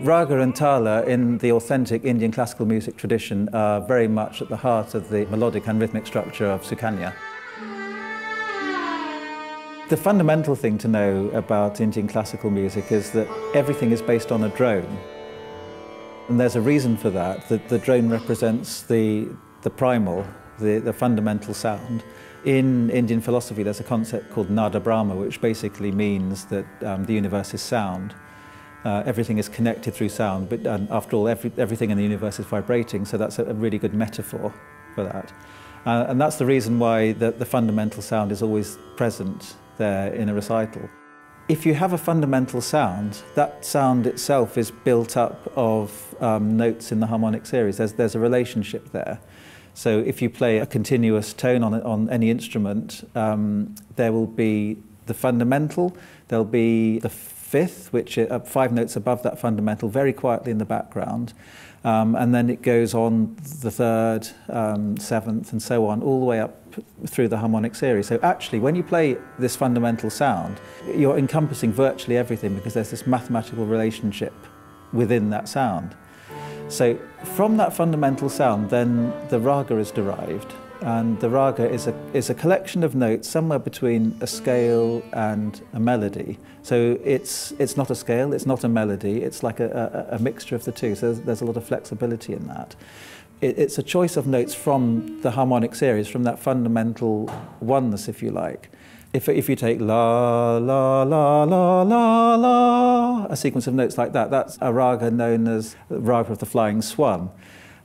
Raga and Tala in the authentic Indian classical music tradition are very much at the heart of the melodic and rhythmic structure of Sukanya. The fundamental thing to know about Indian classical music is that everything is based on a drone. And there's a reason for that, that the drone represents the, the primal, the, the fundamental sound. In Indian philosophy, there's a concept called Nada Brahma, which basically means that um, the universe is sound. Uh, everything is connected through sound, but um, after all, every, everything in the universe is vibrating, so that's a, a really good metaphor for that. Uh, and that's the reason why the, the fundamental sound is always present there in a recital. If you have a fundamental sound, that sound itself is built up of um, notes in the harmonic series. There's, there's a relationship there. So if you play a continuous tone on, on any instrument, um, there will be the fundamental, there'll be the fifth, which are five notes above that fundamental, very quietly in the background. Um, and then it goes on the third, um, seventh, and so on, all the way up through the harmonic series. So actually, when you play this fundamental sound, you're encompassing virtually everything because there's this mathematical relationship within that sound. So from that fundamental sound, then the raga is derived. And the raga is a, is a collection of notes somewhere between a scale and a melody. So it's, it's not a scale, it's not a melody, it's like a, a, a mixture of the two. So there's, there's a lot of flexibility in that. It, it's a choice of notes from the harmonic series, from that fundamental oneness, if you like. If, if you take la, la, la, la, la, la, a sequence of notes like that, that's a raga known as Raga of the Flying Swan.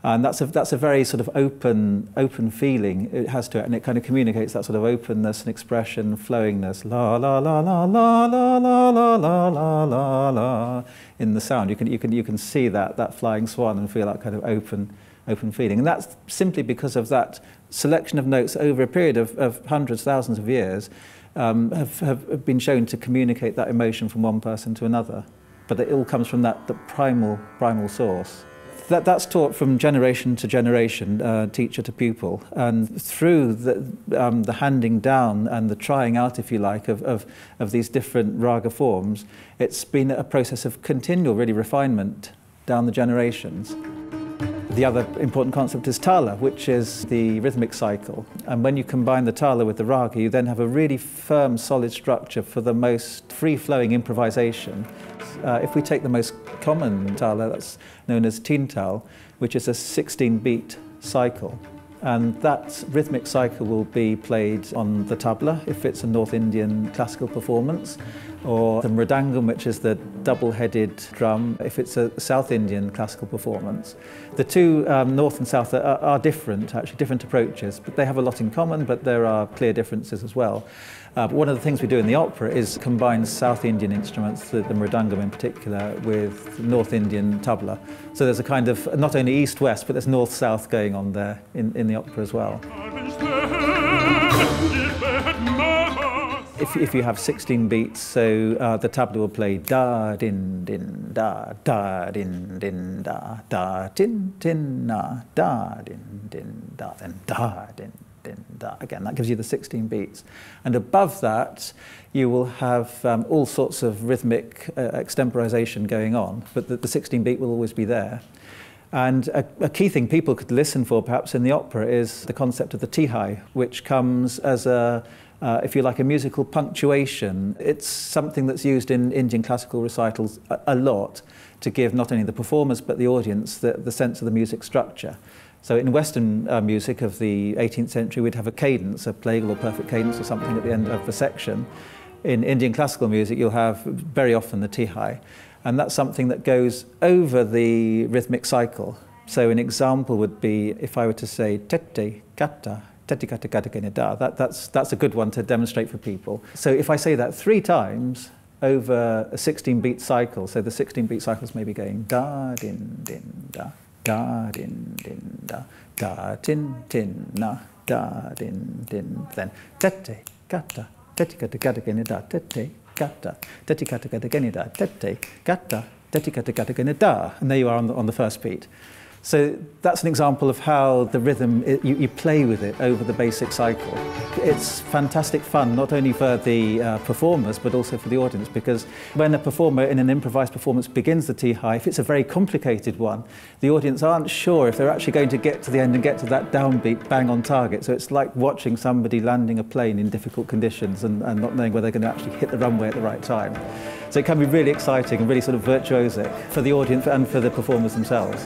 And that's a, that's a very sort of open, open feeling it has to it, and it kind of communicates that sort of openness and expression, flowingness, la la la la la la la la la la la la in the sound. You can, you can, you can see that, that flying swan and feel that kind of open, open feeling. And that's simply because of that selection of notes over a period of, of hundreds, thousands of years um, have, have been shown to communicate that emotion from one person to another. But it all comes from that, the primal, primal source. That, that's taught from generation to generation, uh, teacher to pupil, and through the, um, the handing down and the trying out, if you like, of, of, of these different raga forms, it's been a process of continual, really, refinement down the generations. The other important concept is tala, which is the rhythmic cycle. And when you combine the tala with the raga, you then have a really firm, solid structure for the most free-flowing improvisation. Uh, if we take the most common tala, that's known as tintal, which is a 16-beat cycle. And that rhythmic cycle will be played on the tabla if it's a North Indian classical performance, or the mridangam, which is the double-headed drum, if it's a South Indian classical performance. The two, um, North and South, are, are different, actually, different approaches, but they have a lot in common, but there are clear differences as well. Uh, but one of the things we do in the opera is combine South Indian instruments, the, the mridangam in particular, with North Indian tabla. So there's a kind of not only east-west, but there's north-south going on there in, in the opera as well. If, if you have 16 beats, so uh, the tabla will play da din din da da din din da da tin tin na da din din da then da din din da. Again, that gives you the 16 beats. And above that, you will have um, all sorts of rhythmic uh, extemporization going on, but the, the 16 beat will always be there. And a, a, key thing people could listen for perhaps in the opera is the concept of the tihai, which comes as a, uh, if you like, a musical punctuation. It's something that's used in Indian classical recitals a, a lot to give not only the performers but the audience the, the sense of the music structure. So in Western uh, music of the 18th century, we'd have a cadence, a plagal or perfect cadence or something at the end of the section. In Indian classical music, you'll have very often the tihai. And that's something that goes over the rhythmic cycle. So an example would be if I were to say tete kata, tete kata kata da, that, that's, that's a good one to demonstrate for people. So if I say that three times over a 16 beat cycle, so the 16 beat cycles may be going da, din, din, da, da din din da da tin tin na da din din then tete kata tete kata kata geni da tete kata tete kata kata geni da tete kata tete kata kata genida. and there you are on the, on the first beat So that's an example of how the rhythm, it, you, you, play with it over the basic cycle. It's fantastic fun, not only for the uh, performers, but also for the audience, because when a performer in an improvised performance begins the tihai, if it's a very complicated one, the audience aren't sure if they're actually going to get to the end and get to that downbeat bang on target. So it's like watching somebody landing a plane in difficult conditions and, and not knowing whether they're going to actually hit the runway at the right time. So it can be really exciting and really sort of virtuosic for the audience and for the performers themselves.